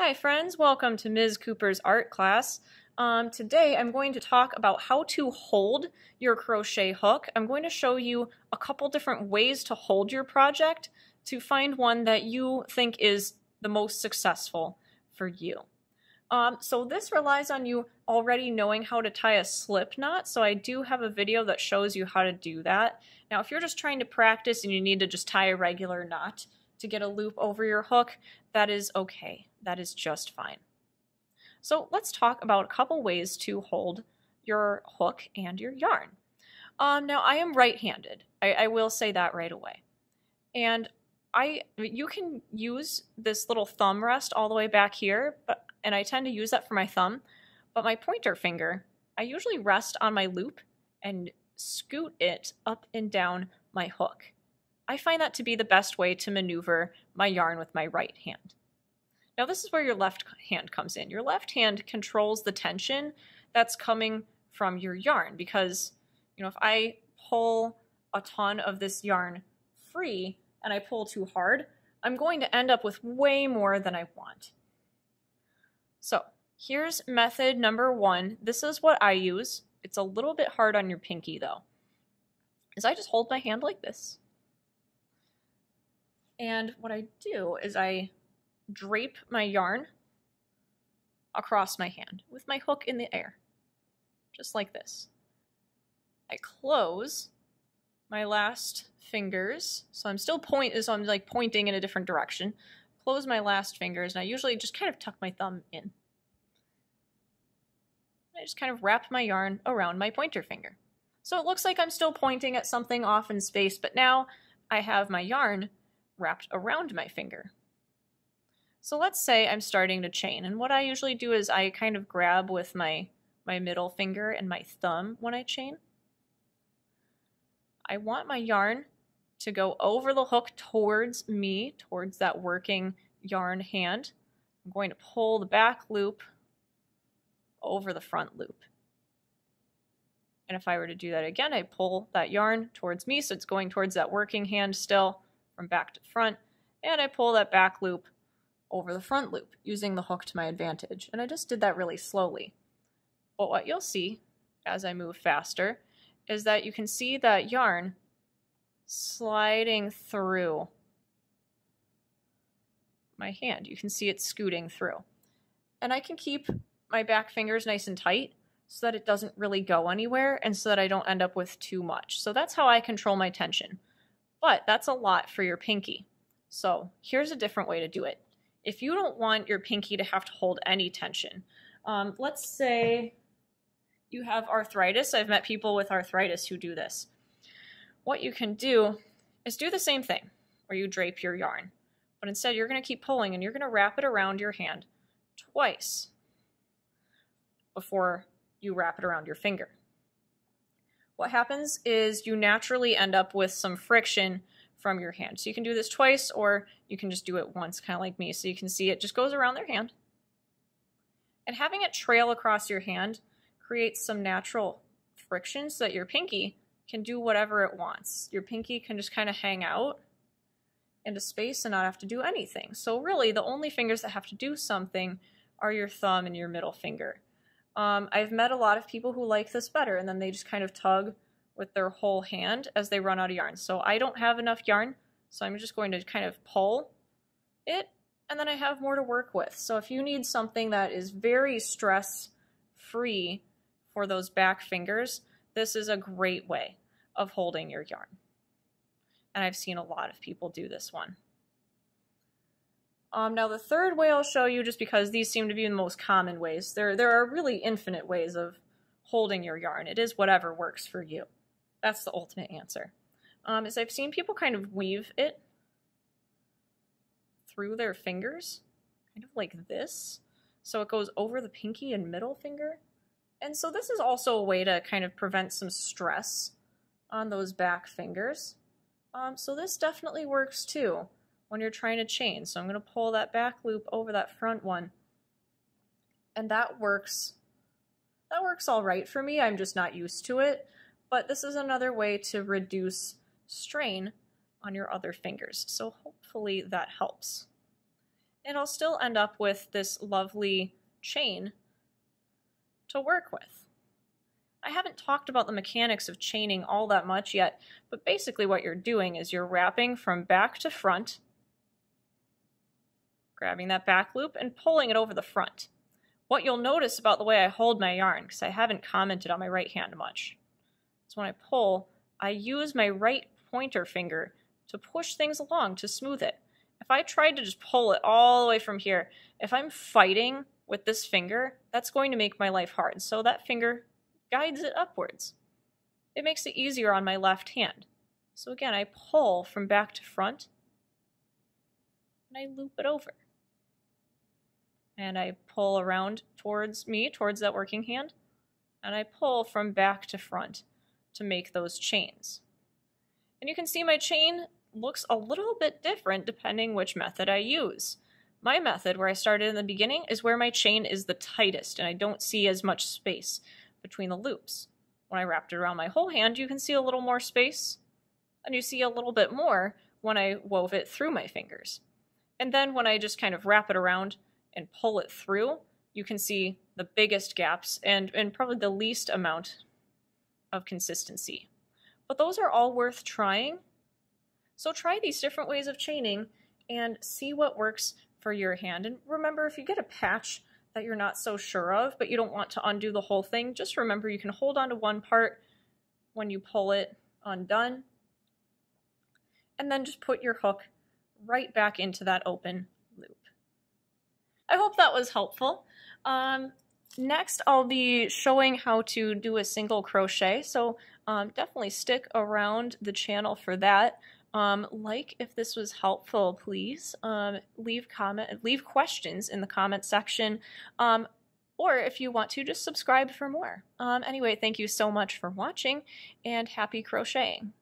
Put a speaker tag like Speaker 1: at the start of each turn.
Speaker 1: Hi friends, welcome to Ms. Cooper's art class. Um, today I'm going to talk about how to hold your crochet hook. I'm going to show you a couple different ways to hold your project to find one that you think is the most successful for you. Um, so this relies on you already knowing how to tie a slip knot, so I do have a video that shows you how to do that. Now if you're just trying to practice and you need to just tie a regular knot to get a loop over your hook, that is okay that is just fine. So let's talk about a couple ways to hold your hook and your yarn. Um, now I am right-handed. I, I will say that right away. And I you can use this little thumb rest all the way back here, but and I tend to use that for my thumb, but my pointer finger, I usually rest on my loop and scoot it up and down my hook. I find that to be the best way to maneuver my yarn with my right hand. Now this is where your left hand comes in. Your left hand controls the tension that's coming from your yarn because, you know, if I pull a ton of this yarn free and I pull too hard, I'm going to end up with way more than I want. So here's method number one. This is what I use. It's a little bit hard on your pinky though. Is I just hold my hand like this. And what I do is I drape my yarn across my hand with my hook in the air, just like this. I close my last fingers, so I'm still point, so I'm like pointing in a different direction. Close my last fingers, and I usually just kind of tuck my thumb in. I just kind of wrap my yarn around my pointer finger. So it looks like I'm still pointing at something off in space, but now I have my yarn wrapped around my finger. So let's say I'm starting to chain, and what I usually do is I kind of grab with my, my middle finger and my thumb when I chain. I want my yarn to go over the hook towards me, towards that working yarn hand. I'm going to pull the back loop over the front loop. And if I were to do that again, I pull that yarn towards me, so it's going towards that working hand still from back to front, and I pull that back loop over the front loop using the hook to my advantage. And I just did that really slowly. But what you'll see as I move faster is that you can see that yarn sliding through my hand. You can see it scooting through. And I can keep my back fingers nice and tight so that it doesn't really go anywhere and so that I don't end up with too much. So that's how I control my tension. But that's a lot for your pinky. So here's a different way to do it if you don't want your pinky to have to hold any tension, um, let's say you have arthritis. I've met people with arthritis who do this. What you can do is do the same thing where you drape your yarn, but instead you're going to keep pulling and you're going to wrap it around your hand twice before you wrap it around your finger. What happens is you naturally end up with some friction from your hand. So you can do this twice or you can just do it once, kind of like me. So you can see it just goes around their hand. And having it trail across your hand creates some natural friction so that your pinky can do whatever it wants. Your pinky can just kind of hang out into space and not have to do anything. So really, the only fingers that have to do something are your thumb and your middle finger. Um, I've met a lot of people who like this better, and then they just kind of tug with their whole hand as they run out of yarn. So I don't have enough yarn, so I'm just going to kind of pull it, and then I have more to work with. So if you need something that is very stress-free for those back fingers, this is a great way of holding your yarn. And I've seen a lot of people do this one. Um, now the third way I'll show you, just because these seem to be the most common ways, there, there are really infinite ways of holding your yarn. It is whatever works for you. That's the ultimate answer. Um, is I've seen people kind of weave it through their fingers, kind of like this. So it goes over the pinky and middle finger. And so this is also a way to kind of prevent some stress on those back fingers. Um, so this definitely works too when you're trying to chain. So I'm going to pull that back loop over that front one. And that works. That works all right for me. I'm just not used to it but this is another way to reduce strain on your other fingers. So hopefully that helps. and I'll still end up with this lovely chain to work with. I haven't talked about the mechanics of chaining all that much yet, but basically what you're doing is you're wrapping from back to front, grabbing that back loop and pulling it over the front. What you'll notice about the way I hold my yarn, because I haven't commented on my right hand much, is when I pull, I use my right pointer finger to push things along to smooth it. If I tried to just pull it all the way from here, if I'm fighting with this finger, that's going to make my life hard. So that finger guides it upwards. It makes it easier on my left hand. So again, I pull from back to front, and I loop it over. And I pull around towards me, towards that working hand, and I pull from back to front to make those chains. And you can see my chain looks a little bit different depending which method I use. My method, where I started in the beginning, is where my chain is the tightest and I don't see as much space between the loops. When I wrapped it around my whole hand, you can see a little more space, and you see a little bit more when I wove it through my fingers. And then when I just kind of wrap it around and pull it through, you can see the biggest gaps and, and probably the least amount of consistency. But those are all worth trying. So try these different ways of chaining and see what works for your hand. And remember, if you get a patch that you're not so sure of, but you don't want to undo the whole thing, just remember you can hold on to one part when you pull it undone, and then just put your hook right back into that open. I hope that was helpful. Um, next, I'll be showing how to do a single crochet, so um, definitely stick around the channel for that. Um, like if this was helpful, please um, leave comment, leave questions in the comment section, um, or if you want to, just subscribe for more. Um, anyway, thank you so much for watching, and happy crocheting.